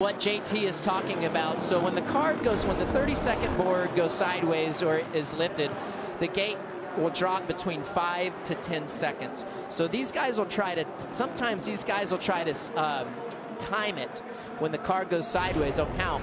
what JT is talking about. So when the card goes, when the 30 second board goes sideways or is lifted, the gate will drop between five to 10 seconds. So these guys will try to, sometimes these guys will try to um, time it when the card goes sideways. They'll count